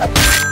you